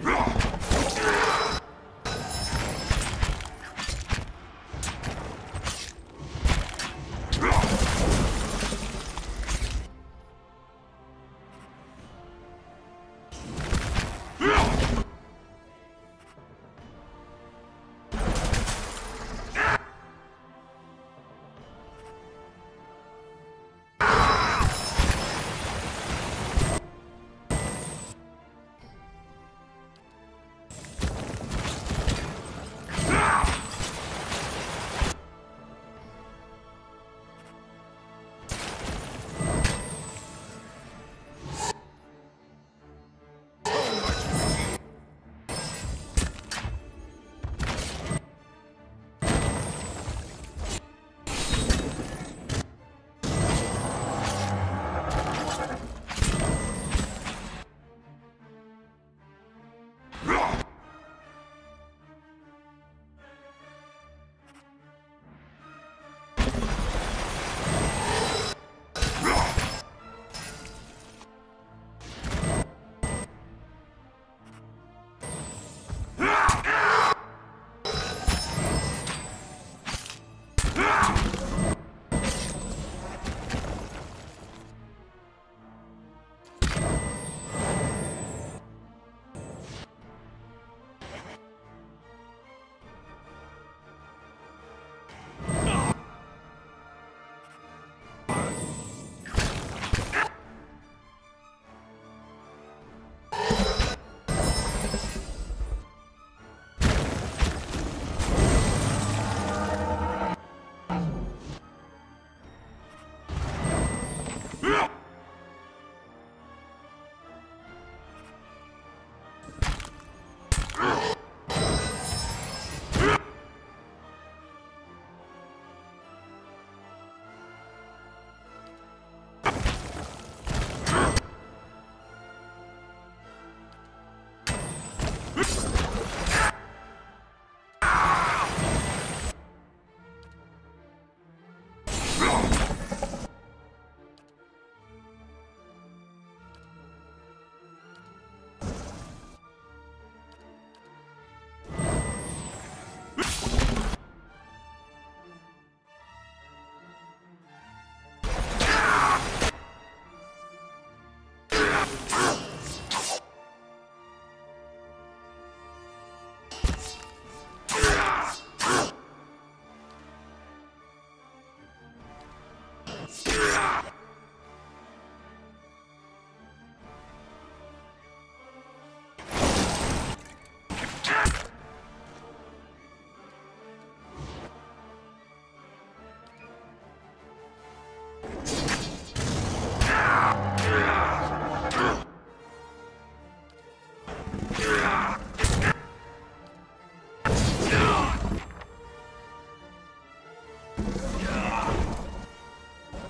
No!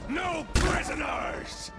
No prisoners!